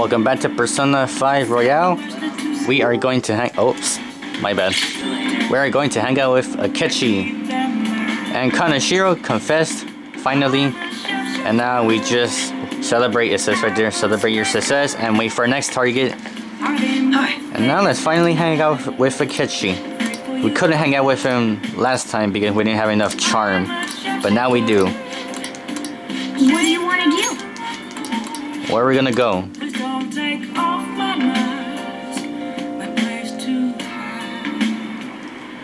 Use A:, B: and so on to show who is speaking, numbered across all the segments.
A: Welcome back to Persona 5 Royal. We are going to hang- oops, my bad. We are going to hang out with Akechi. And Kaneshiro confessed, finally. And now we just celebrate, it says right there, celebrate your success and wait for our next target. And now let's finally hang out with Akechi. We couldn't hang out with him last time because we didn't have enough charm. But now we do.
B: What do you want to do?
A: Where are we gonna go?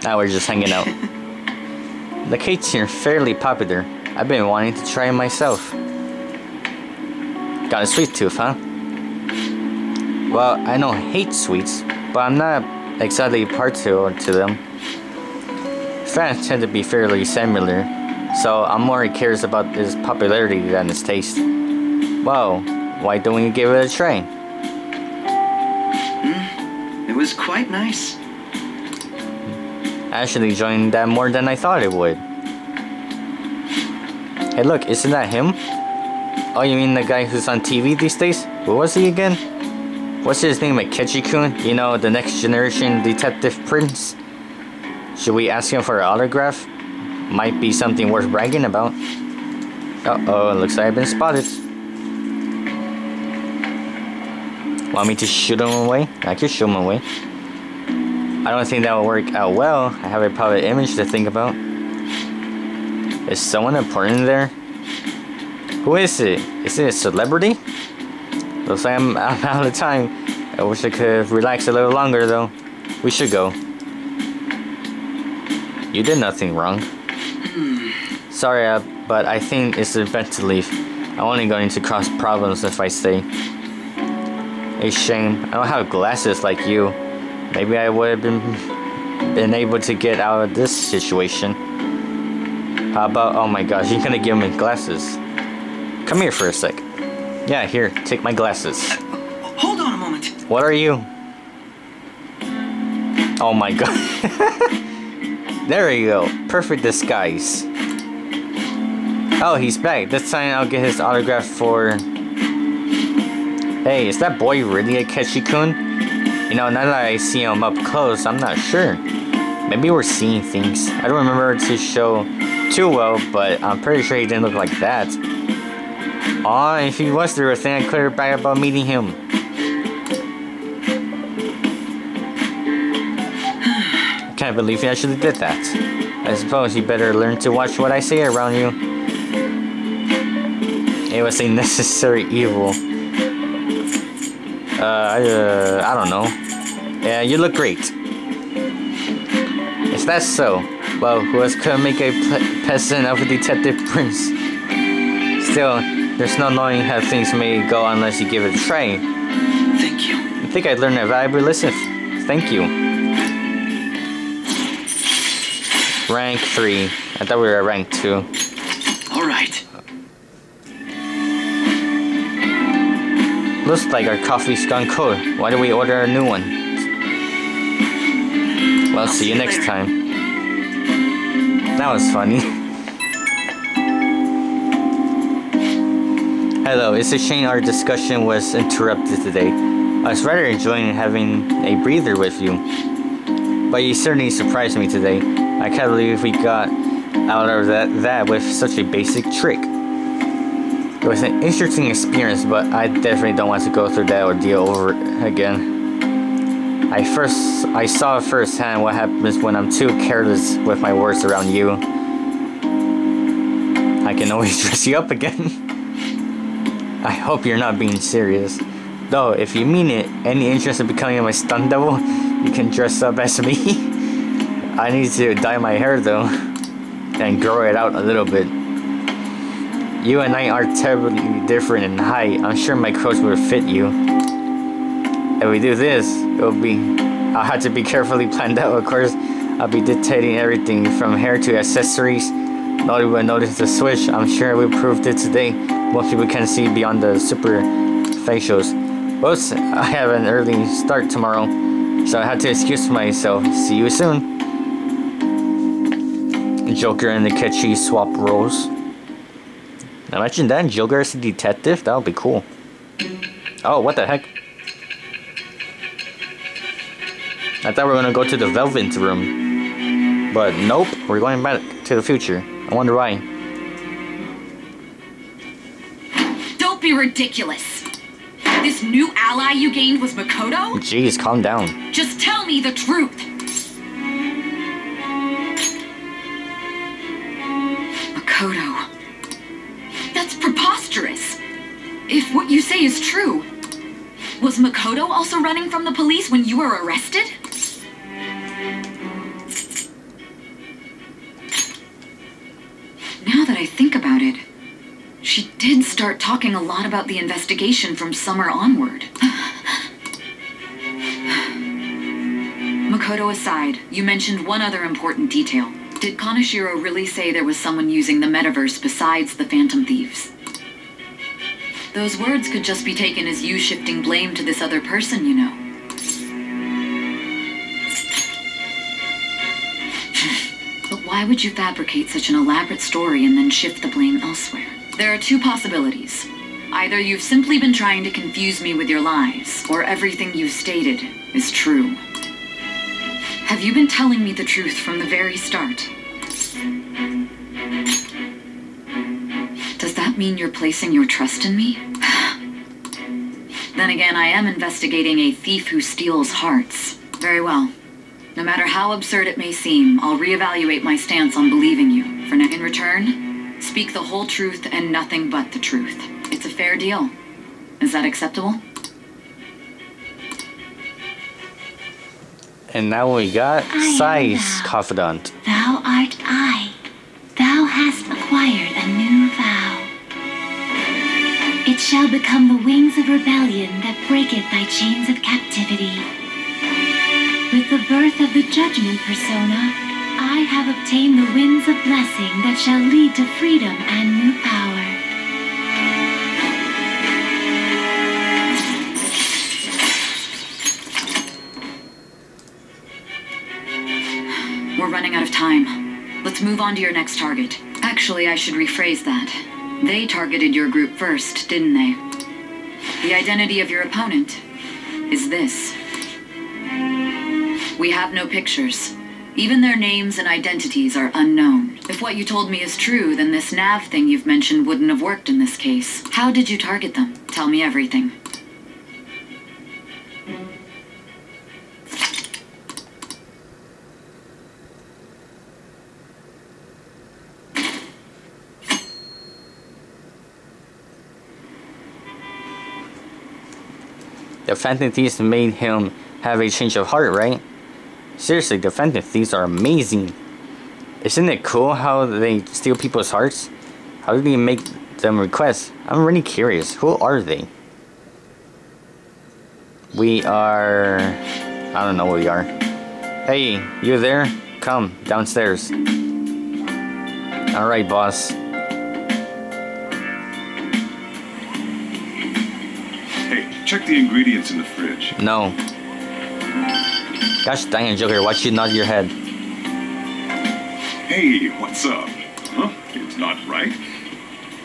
A: Now we're just hanging out. the cakes here are fairly popular. I've been wanting to try 'em myself. Got a sweet tooth, huh? Well, I don't hate sweets, but I'm not exactly partial to them. Fans tend to be fairly similar, so I'm more curious about its popularity than its taste. Well, why don't we give it a try?
C: It was quite nice.
A: I actually joined that more than I thought it would. Hey look, isn't that him? Oh, you mean the guy who's on TV these days? Who was he again? What's his name, Akechi-kun? You know, the next generation detective prince? Should we ask him for an autograph? Might be something worth bragging about. Uh-oh, looks like I've been spotted. Want me to shoot him away? I can shoot him away. I don't think that will work out well. I have a private image to think about. Is someone important there? Who is it? Is it a celebrity? Looks like I'm, I'm out of time. I wish I could relax a little longer though. We should go. You did nothing wrong. Sorry, uh, but I think it's best to leave. I'm only going to cause problems if I stay. A shame. I don't have glasses like you. Maybe I would have been been able to get out of this situation. How about oh my gosh, you're gonna give me glasses. Come here for a sec. Yeah, here, take my glasses.
C: Hold on a moment.
A: What are you? Oh my god. there you go. Perfect disguise. Oh, he's back. This time I'll get his autograph for... Hey, is that boy really Akechi-kun? You know, now that I see him up close, I'm not sure. Maybe we're seeing things. I don't remember his show too well, but I'm pretty sure he didn't look like that. Aw, if he was there, then I clear back about meeting him. I can't believe he actually did that. I suppose you better learn to watch what I say around you. It was a necessary evil. Uh, I, uh, I don't know. Yeah, you look great. If that's so, well, who else could make a pe- peasant of a detective prince? Still, there's no knowing how things may go unless you give it a try.
C: Thank you.
A: I think I learned a valuable lesson. Thank you. Rank 3. I thought we were at rank 2. Looks like our coffee's gone cold. Why do we order a new one? Well, see you
C: see you
A: next time. That was funny. Hello, it's a shame our discussion was interrupted today. I was rather enjoying having a breather with you. But you certainly surprised me today. I can't believe we got out of that, that with such a basic trick. It was an interesting experience, but I definitely don't want to go through that ordeal over again. I first I saw firsthand what happens when I'm too careless with my words around you. I can always dress you up again. I hope you're not being serious. Though, if you mean it, any interest in becoming my stunt double, you can dress up as me. I need to dye my hair though, and grow it out a little bit. You and I are terribly different in height. I'm sure my clothes will fit you. If we do this, it'll be. I'll have to be carefully planned out, of course. I'll be dictating everything from hair to accessories. Nobody will notice the switch. I'm sure we proved it today. Most people can see beyond the super facials. But I have an early start tomorrow, so I had to excuse myself. See you soon. Joker and Akechi swap roles. Imagine that Joker as a detective. That would be cool. Oh, what the heck? I thought we were gonna go to the Velvet room. But nope, we're going back to the future. I wonder why.
D: Don't be ridiculous. This new ally you gained was Makoto?
A: Jeez, calm down.
D: Just tell me the truth. If what you say is true, was Makoto also running from the police when you were arrested? Now that I think about it, she did start talking a lot about the investigation from summer onward. Makoto aside, you mentioned one other important detail. Did Kaneshiro really say there was someone using the metaverse besides the Phantom Thieves? Those words could just be taken as you shifting blame to this other person, you know. But why would you fabricate such an elaborate story and then shift the blame elsewhere? There are two possibilities. Either you've simply been trying to confuse me with your lies, or everything you've stated is true. Have you been telling me the truth from the very start? Does that mean you're placing your trust in me? then again, I am investigating a thief who steals hearts. Very well. No matter how absurd it may seem, I'll reevaluate my stance on believing you. For now, in return, speak the whole truth and nothing but the truth. It's a fair deal. Is that acceptable?
A: And now we got
B: I am
A: Sai's confidant.
B: Thou art I. Thou hast acquired shall become the wings of rebellion that breaketh thy chains of captivity. With the birth of the judgment persona, I have obtained the winds of blessing that shall lead to freedom and new power.
D: We're running out of time. Let's move on to your next target. Actually, I should rephrase that. They targeted your group first, didn't they? The identity of your opponent is this. We have no pictures. Even their names and identities are unknown. If what you told me is true, then this nav thing you've mentioned wouldn't have worked in this case. How did you target them? Tell me everything.
A: The Phantom Thieves made him have a change of heart, right? Seriously, the Phantom Thieves are amazing. Isn't it cool how they steal people's hearts? How do they make them requests? I'm really curious. Who are they? We are... I don't know what we are. Hey, you there? Come, downstairs. Alright, boss.
E: Check the ingredients in the fridge.
A: No. Gosh dang it, Joker, why'd you nod your head?
E: Hey, what's up? Huh? It's not right.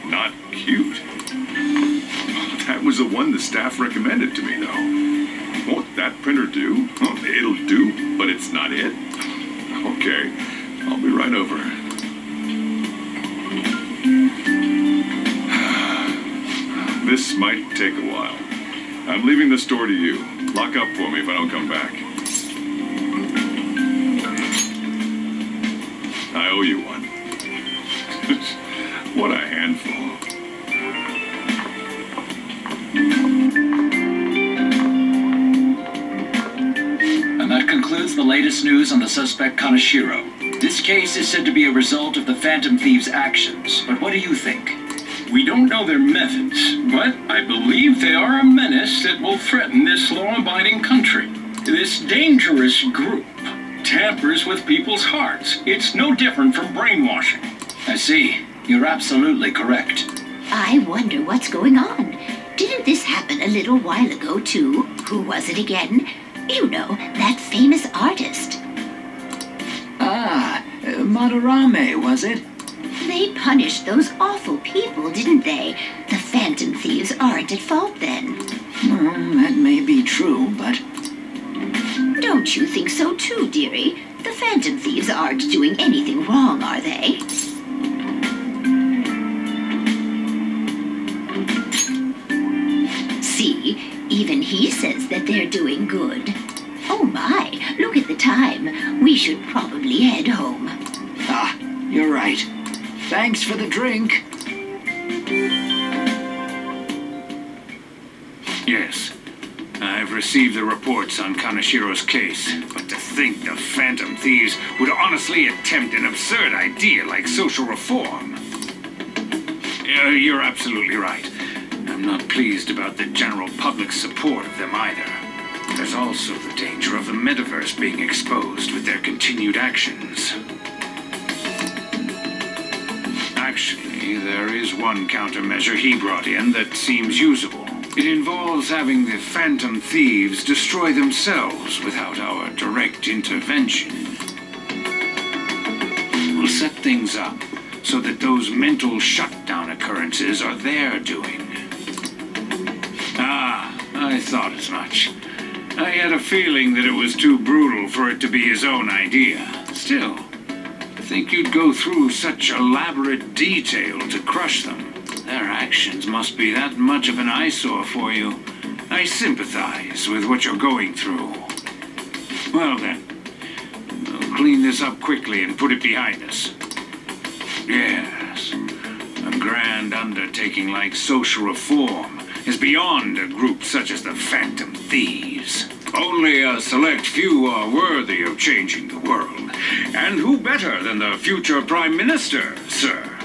E: Not cute. That was the one the staff recommended to me, though. Won't that printer do? Huh, it'll do, but it's not it. Okay, I'll be right over. This might take a while. I'm leaving the store to you. Lock up for me if I don't come back. I owe you one. what a handful.
F: And that concludes the latest news on the suspect Kaneshiro. This case is said to be a result of the Phantom Thieves' actions, but what do you think?
G: We don't know their methods, but I believe they are a menace that will threaten this law-abiding country. This dangerous group tampers with people's hearts. It's no different from brainwashing.
F: I see. You're absolutely correct.
B: I wonder what's going on. Didn't this happen a little while ago, too? Who was it again? You know, that famous artist.
C: Ah, Madarame, was it?
B: Punished those awful people, didn't they? The Phantom Thieves aren't at fault then.
C: Well, that may be true, but
H: Don't you think so too, dearie? The Phantom Thieves aren't doing anything wrong, are they? See, even he says that they're doing good. Oh my, look at the time. We should probably head home.
C: ah, you're right. Thanks for the drink.
G: Yes. I've received the reports on Kaneshiro's case, but to think the Phantom Thieves would honestly attempt an absurd idea like social reform. Uh, you're absolutely right. I'm not pleased about the general public's support of them either. There's also the danger of the metaverse being exposed with their continued actions. Actually, there is one countermeasure he brought in that seems usable. It involves having the Phantom Thieves destroy themselves without our direct intervention. We'll set things up so that those mental shutdown occurrences are their doing. Ah, I thought as much. I had a feeling that it was too brutal for it to be his own idea. Still, think you'd go through such elaborate detail to crush them. Their actions must be that much of an eyesore for you. I sympathize with what you're going through. Well then, we'll clean this up quickly and put it behind us. Yes, a grand undertaking like social reform is beyond a group such as the Phantom Thieves. Only a select few are worthy of changing the world. And who better than the future Prime Minister, sir?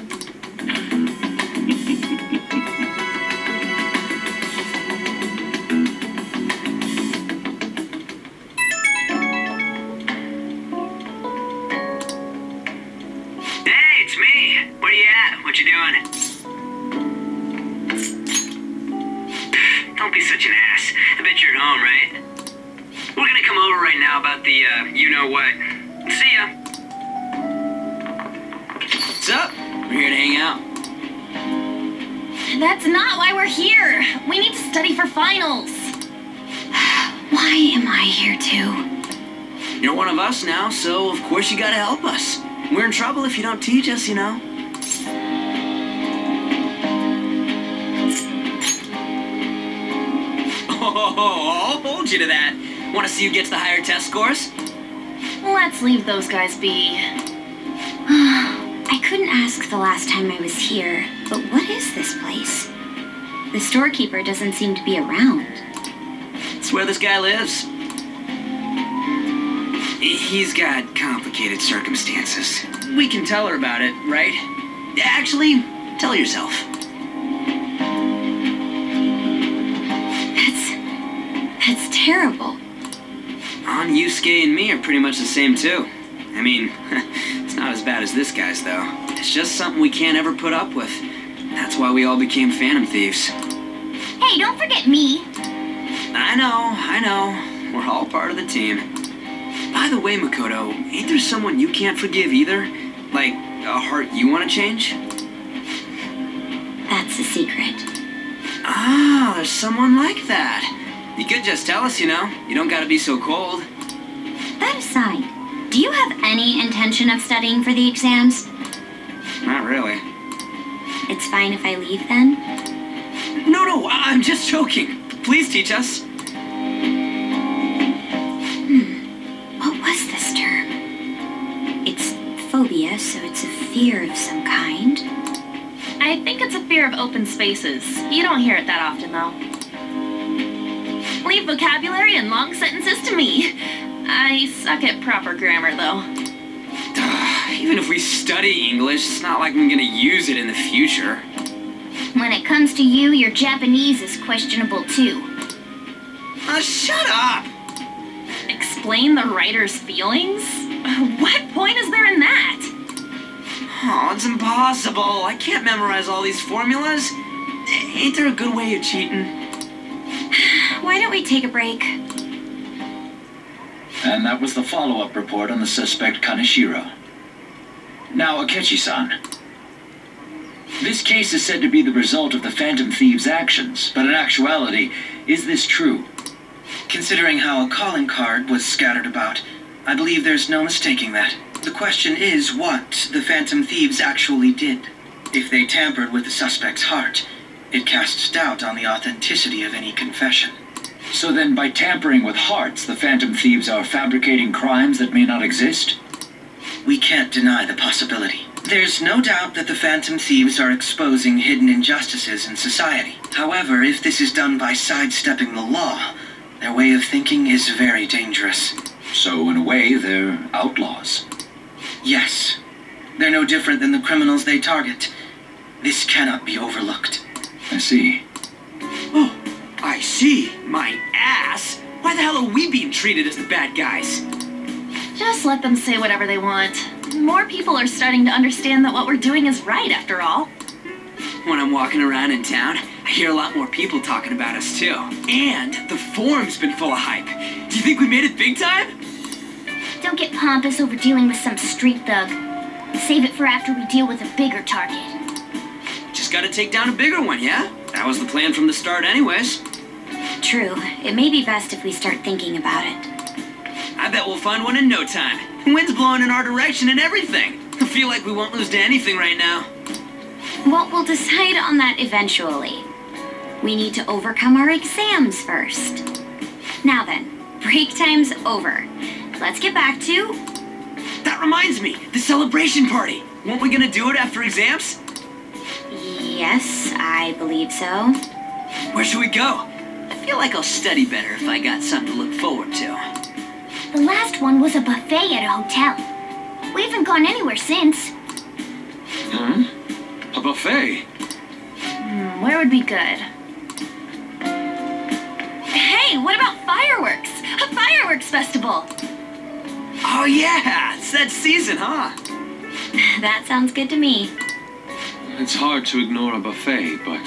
B: Need to study for finals. Why am I here too?
I: You're one of us now, so of course you gotta help us. We're in trouble if you don't teach us, you know. Oh, I'll hold you to that. Want to see who gets the higher test scores?
B: Let's leave those guys be.
J: I couldn't ask the last time I was here, but what is this place? The storekeeper doesn't seem to be around.
I: It's where this guy lives. He's got complicated circumstances. We can tell her about it, right? Actually, tell yourself.
J: That's. that's terrible.
I: On Yusuke and me are pretty much the same too. I mean, it's not as bad as this guy's though. It's just something we can't ever put up with. That's why we all became Phantom Thieves.
J: Hey, don't forget me.
I: I know, I know. We're all part of the team. By the way, Makoto, ain't there someone you can't forgive either? Like a heart you want to change?
J: That's a secret.
I: Ah, there's someone like that. You could just tell us, you know. You don't gotta be so cold.
J: That aside, do you have any intention of studying for the exams?
I: Not really.
J: It's fine if I leave then?
I: No, no, I- I'm just joking. Please teach us. Hmm.
J: What was this term? It's phobia, so it's a fear of some kind.
B: I think it's a fear of open spaces. You don't hear it that often, though. Leave vocabulary and long sentences to me. I suck at proper grammar, though.
I: Even if we study English, it's not like I'm gonna use it in the future.
J: When it comes to you, your Japanese is questionable too.
I: Uh, shut up!
B: Explain the writer's feelings? What point is there in that?
I: Oh, it's impossible. I can't memorize all these formulas. Ain't there a good way of cheating?
J: Why don't we take a break?
F: And that was the follow-up report on the suspect Kaneshiro. Now, Akechi-san, This case is said to be the result of the Phantom Thieves' actions, but in actuality, is this true?
K: Considering how a calling card was scattered about, I believe there's no mistaking that. The question is what the Phantom Thieves actually did. If they tampered with the suspect's heart, it casts doubt on the authenticity of any confession.
F: So then, by tampering with hearts, the Phantom Thieves are fabricating crimes that may not exist?
K: We can't deny the possibility. There's no doubt that the Phantom Thieves are exposing hidden injustices in society. However, if this is done by sidestepping the law, their way of thinking is very dangerous.
F: So, in a way, they're outlaws.
K: Yes. They're no different than the criminals they target. This cannot be overlooked.
F: I see.
I: Oh, I see. My ass. Why the hell are we being treated as the bad guys?
L: Just let them say whatever they want. More people are starting to understand that what we're doing is right, after all.
I: When I'm walking around in town, I hear a lot more people talking about us too. And the forum's been full of hype. Do you think we made it big time?
J: Don't get pompous over dealing with some street thug. Save it for after we deal with a bigger target.
I: Just gotta take down a bigger one, yeah? That was the plan from the start, anyways.
J: True. It may be best if we start thinking about it.
I: I bet we'll find one in no time. Wind's blowing in our direction and everything. I feel like we won't lose to anything right now.
J: Well, we'll decide on that eventually. We need to overcome our exams first. Now then, break time's over. Let's get back to.
I: That reminds me, the celebration party. Weren't we gonna do it after exams?
J: Yes, I believe so.
I: Where should we go? I feel like I'll study better if I got something to look forward to.
J: The last one was a buffet at a hotel. We haven't gone anywhere since.
G: Hmm? A buffet?
L: Hmm, where would be good? Hey, what about fireworks? A fireworks festival!
I: Oh yeah, it's that season, huh?
L: That sounds good to me.
G: It's hard to ignore a buffet, but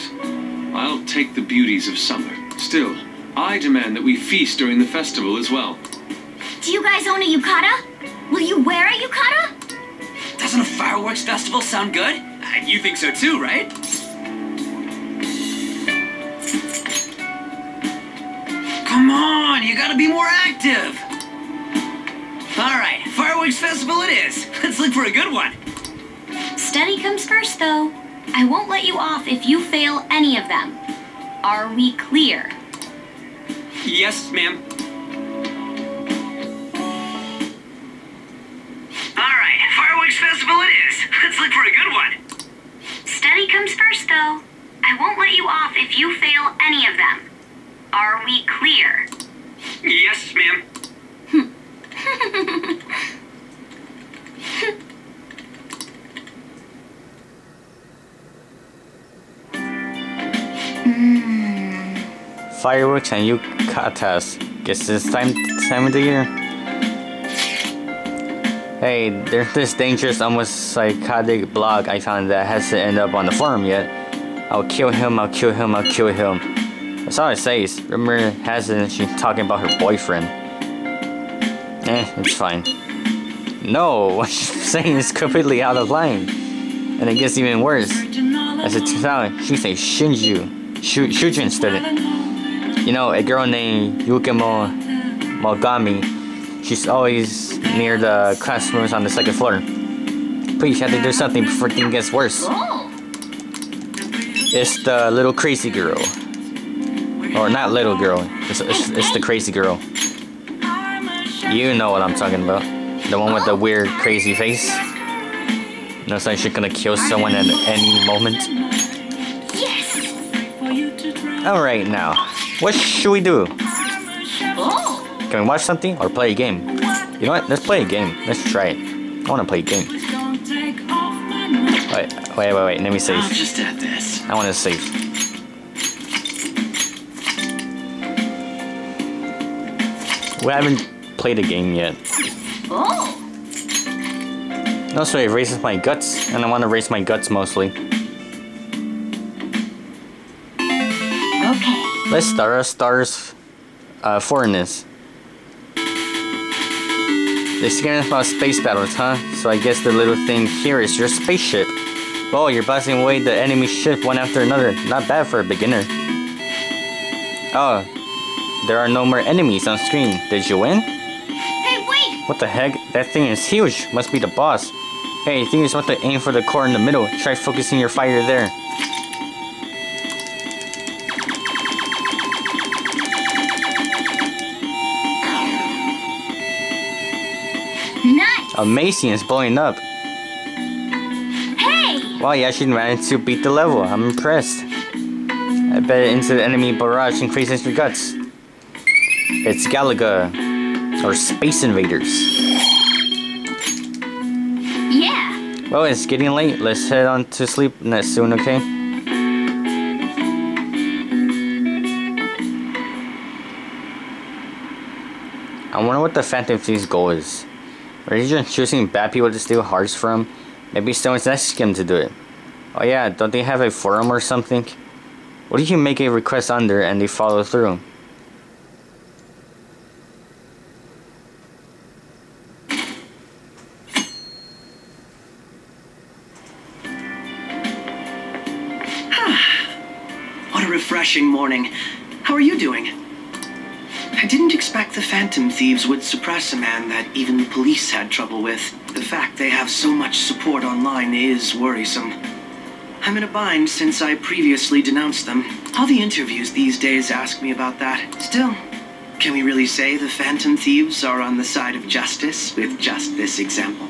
G: I'll take the beauties of summer. Still, I demand that we feast during the festival as well.
J: Do you guys own a yukata? Will you wear a yukata?
I: Doesn't a fireworks festival sound good? Uh, You think so too, right? Come on, you gotta be more active. All right, fireworks festival it is. Let's look for a good one.
J: Study comes first, though. I won't let you off if you fail any of them. Are we clear?
I: Yes, ma'am.
M: Fireworks festival it is. Let's look for a good one.
J: Study comes first, though. I won't let you off if you fail any of them. Are we clear?
M: Yes, ma'am.
A: Fireworks and yukatas. Guess it's time time of the year. Hey, there's this dangerous, almost psychotic blog I found that hasn't ended up on the forum yet. I'll kill him, I'll kill him, I'll kill him. That's all it says. Remember, hasn't she talking about her boyfriend? Eh, it's fine. No, what she's saying is completely out of line. And it gets even worse. As it turns out, she's a Shinju, Shu, Shujin student. You know, a girl named Yukimo Mogami. She's always near the classrooms on the second floor. Please, have to do something before things gets worse. It's the little crazy girl. Or not little girl. It's, it's, it's the crazy girl. You know what I'm talking about. The one with the weird crazy face. Looks like she's gonna kill someone at any moment. Alright now. What should we do? Can we watch something or play a game? You know what? Let's play a game. Let's try it. I wanna play a game. Wait, wait, wait, wait. Let me save.
I: I'm just at this.
A: I wanna save. We haven't played a game yet.
L: Oh!
A: Also, it raises my guts, and I want to raise my guts mostly.
J: Okay.
A: Let's start our stars uh, foreigners. They're scaring us about space battles, huh? So I guess the little thing here is your spaceship. Oh, you're blasting away the enemy ship one after another. Not bad for a beginner. Oh, there are no more enemies on screen. Did you win?
J: Hey, wait!
A: What the heck? That thing is huge. Must be the boss. Hey, I think you're supposed to aim for the core in the middle. Try focusing your fire there. Amazing, it's blowing up.
J: Hey!
A: Wow, you actually managed to beat the level. I'm impressed. I bet into the enemy barrage increases your guts. It's Galaga. Or Space Invaders.
J: Yeah!
A: Well, it's getting late. Let's head on to sleep soon, okay? I wonder what the Phantom Thief's goal is. Are you just choosing bad people to steal hearts from? Maybe someone's asking him to do it. Oh yeah, don't they have a forum or something? What if you make a request under and they follow through?
K: Thieves would suppress a man that even the police had trouble with. The fact they have so much support online is worrisome. I'm in a bind since I previously denounced them. All the interviews these days ask me about that. Still, can we really say the Phantom Thieves are on the side of justice with just this example?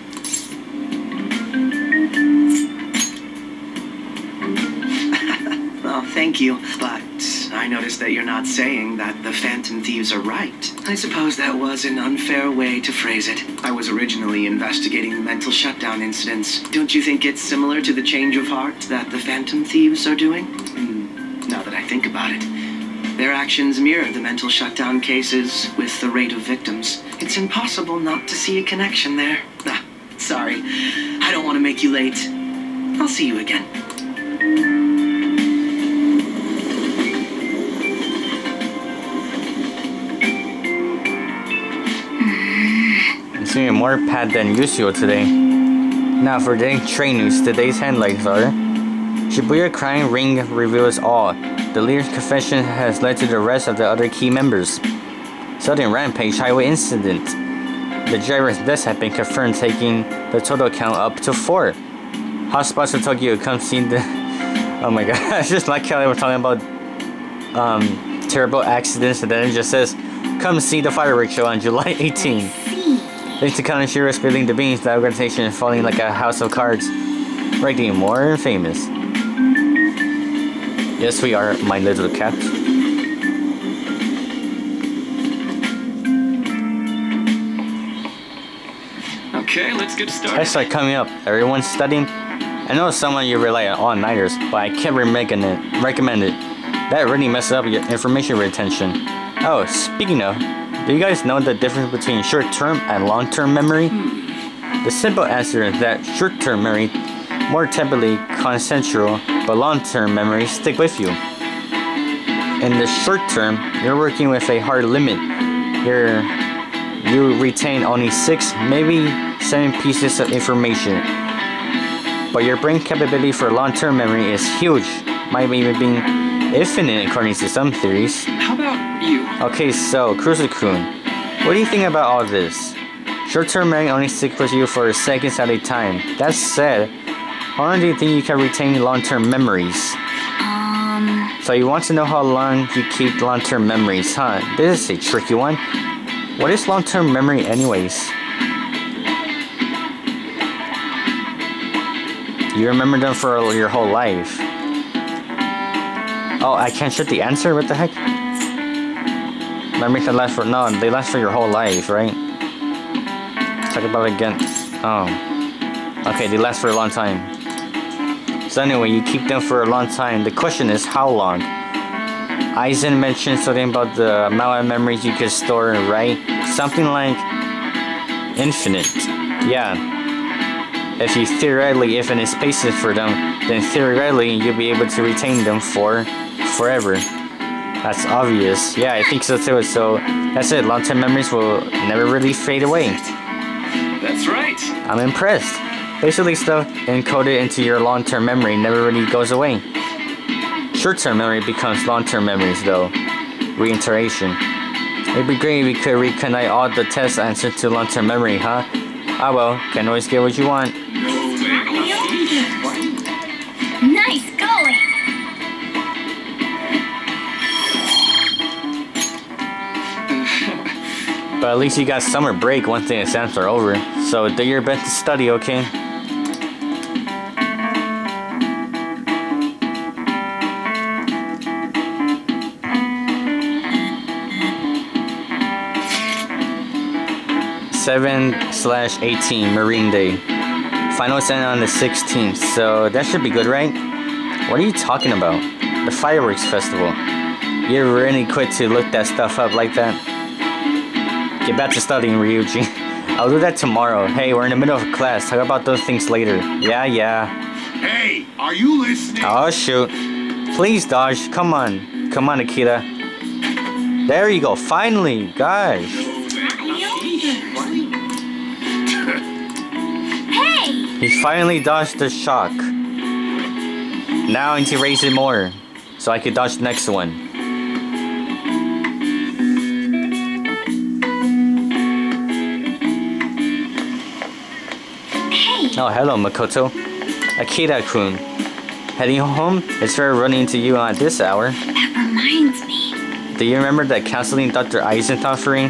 K: Well, oh, thank you. But Noticed that you're not saying that the Phantom Thieves are right. I suppose that was an unfair way to phrase it. I was originally investigating the mental shutdown incidents. Don't you think it's similar to the change of heart that the Phantom Thieves are doing? Hmm, now that I think about it. Their actions mirror the mental shutdown cases with the rate of victims. It's impossible not to see a connection there. Ah, sorry. I don't want to make you late. I'll see you again.
A: Seeing more pad than usual today. Now for the train news, today's headlines are Shibuya crime ring reveals all. The leader's confession has led to the arrest of the other key members. Sudden rampage highway incident. The driver's deaths have been confirmed, taking the total count up to four. Hotspots of Tokyo come see the. Oh my god! I just like how they were talking about um, terrible accidents, and then it just says, "Come see the fireworks show on July 18." Thanks to Kaneshiro spilling the beans, the organization is falling like a house of cards, making more famous. Yes, we are, my little cat.
G: Okay, let's get started.
A: Are coming up. Everyone's studying. I know some of you rely on all-nighters, but I can't recommend it. Recommend it. That really messes up your information retention. Oh, speaking of, do you guys know the difference between short-term and long-term memory? The simple answer is that short-term memory more typically consensual, but long-term memories stick with you. In the short term, you're working with a hard limit. You're you retain only six, maybe seven pieces of information. But your brain capability for long-term memory is huge, might even be infinite according to some theories.
G: How about you?
A: Okay, so Kurusu-kun, what do you think about all this? Short-term memory only sticks with you for seconds at a time. That said, how long do you think you can retain long-term memories?
J: Um,
A: So you want to know how long you keep long-term memories, huh? This is a tricky one. What is long-term memory anyways? You remember them for your whole life. Oh, I can't shut the answer? What the heck? Memory can last for, no, they last for your whole life, right? Talk about it again. Oh. Okay, they last for a long time. So anyway, you keep them for a long time. The question is how long? Aizen mentioned something about the amount of memories you could store, right? Something like infinite. Yeah. If you theoretically infinite spaces for them, then theoretically you'll be able to retain them for forever. That's obvious. Yeah, I think so too. So that's it. Long-term memories will never really fade away.
G: That's right.
A: I'm impressed. Basically, stuff encoded into your long-term memory never really goes away. Short-term memory becomes long-term memories, though. Reiteration. It'd be great if we could reconnect all the test answers to long-term memory, huh? Ah well, can always get what you want. At least you got summer break once the exams are over. So do your best to study, okay? Seven slash eighteen Marine Day. Final exam on the 16th, so that should be good, right? What are you talking about? The fireworks festival. You really quick to look that stuff up like that? Get back to studying, Ryuji. I'll do that tomorrow. Hey, we're in the middle of class. Talk about those things later. Yeah, yeah.
E: Hey, are you listening?
A: Oh, shoot. Please, Dodge. Come on. Come on, Akira. There you go. Finally. Gosh.
J: Hey!
A: He finally dodged the shock. Now I need to raise it more. So I can dodge the next one. Oh, hello, Makoto. Akira-kun. Heading home? It's fair running into you at this hour.
J: That reminds me.
A: Do you remember that counseling Dr. Eisenhoff ring?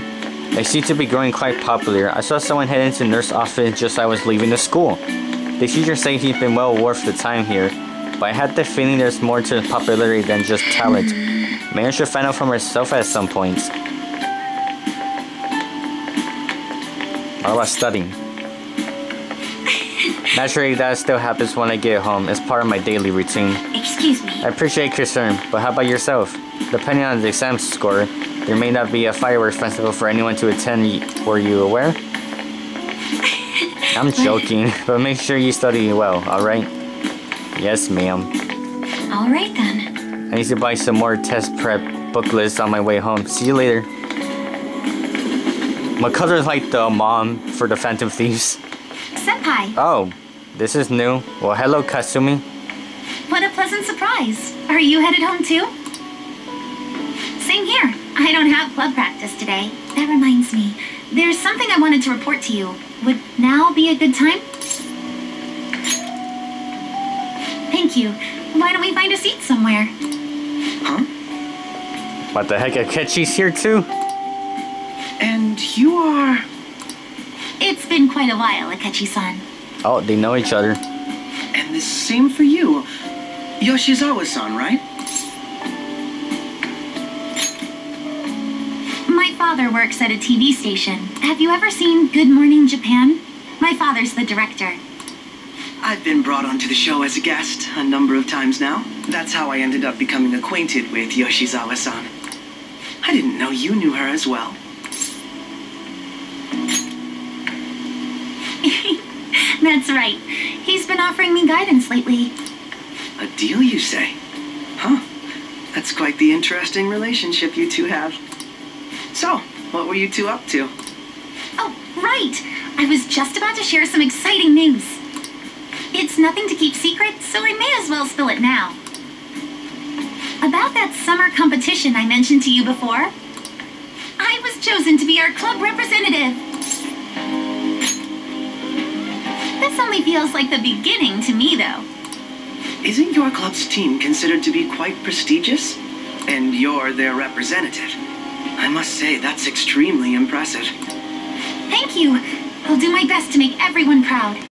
A: They seem to be growing quite popular. I saw someone head into nurse office just as I was leaving the school. The teacher say he's been well worth the time here, but I had the feeling there's more to his popularity than just talent. Hmm. Maybe I should find out for myself at some point. What about studying? Naturally, that still happens when I get home. It's part of my daily routine.
J: Excuse me.
A: I appreciate your concern, but how about yourself? Depending on the exam score, there may not be a fireworks festival for anyone to attend. Were you aware? I'm joking, but make sure you study well, alright? Yes, ma'am.
J: Alright then.
A: I need to buy some more test prep booklets on my way home. See you later. Makoto's like the mom for the Phantom Thieves.
J: Senpai,
A: Oh, this is new. Well, hello, Kasumi.
L: What a pleasant surprise. Are you headed home too? Same here. I don't have club practice today. That reminds me. There's something I wanted to report to you. Would now be a good time? Thank you. Why don't we find a seat somewhere? Huh?
A: What the heck, Akechi's here too?
K: And you are.
L: It's been quite a while, Akechi-san.
A: Oh, they know each other.
K: And the same for you. Yoshizawa san, right?
L: My father works at a TV station. Have you ever seen Good Morning Japan? My father's the director.
K: I've been brought onto the show as a guest a number of times now. That's how I ended up becoming acquainted with Yoshizawa san. I didn't know you knew her as well.
L: That's right. He's been offering me guidance lately.
K: A deal, you say? Huh. That's quite the interesting relationship you two have. So, what were you two up to?
L: Oh, right. I was just about to share some exciting news. It's nothing to keep secret, so I may as well spill it now. About that summer competition I mentioned to you before. I was chosen to be our club representative. This only feels like the beginning to me, though.
K: Isn't your club's team considered to be quite prestigious? And you're their representative. I must say, that's extremely impressive.
L: Thank you. I'll do my best to make everyone proud.